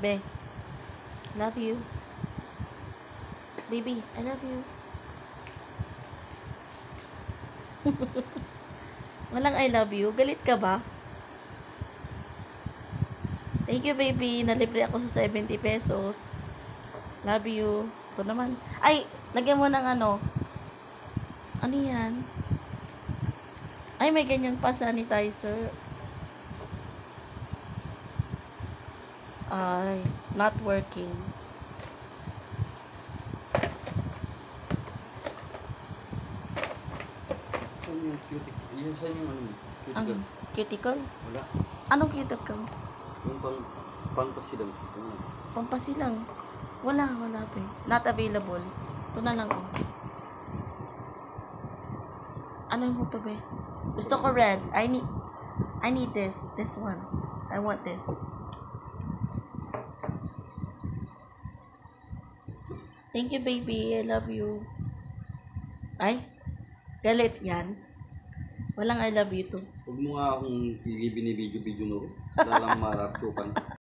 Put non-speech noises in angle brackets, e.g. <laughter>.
Be. Love you. Baby, I love you. <laughs> Walang I love you. Galit ka ba? Thank you, baby. Nalibre ako sa 70 pesos. Love you. Ito naman. Ay, lagyan mo ng ano. Ano yan? Ay, may ganyan pa sanitizer. Ay, not working. Saan yung cuticle? Yung saan yung ano? Ang Cuticle? cuticle? Wala. Anong cuticle? Yung pang fantasy lang. Ano? Pampasilang. Wala, wala pa eh. Not available. Ito na lang oh. Ano mo to be? Gusto ko red. I need I need this. This one. I want this. Thank you, baby. I love you. Ay, galit yan. Walang I love you too. Huwag mo nga akong binibidyo-video no. Wala lang maratukan.